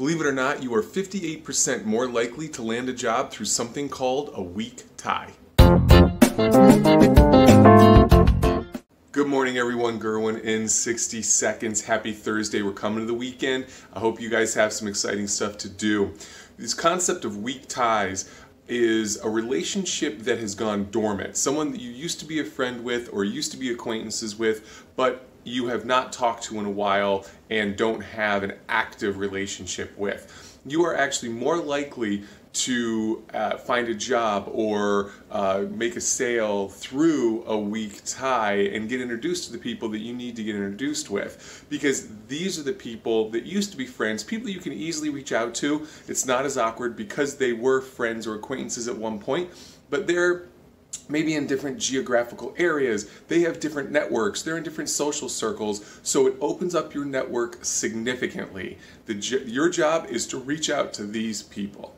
Believe it or not, you are 58% more likely to land a job through something called a weak tie. Good morning, everyone. GIrwin in 60 seconds. Happy Thursday. We're coming to the weekend. I hope you guys have some exciting stuff to do. This concept of weak ties is a relationship that has gone dormant. Someone that you used to be a friend with or used to be acquaintances with, but you have not talked to in a while and don't have an active relationship with. You are actually more likely to uh, find a job or uh, make a sale through a weak tie and get introduced to the people that you need to get introduced with. Because these are the people that used to be friends people you can easily reach out to. It's not as awkward because they were friends or acquaintances at one point but they're maybe in different geographical areas. They have different networks. They're in different social circles. So it opens up your network significantly. The, your job is to reach out to these people.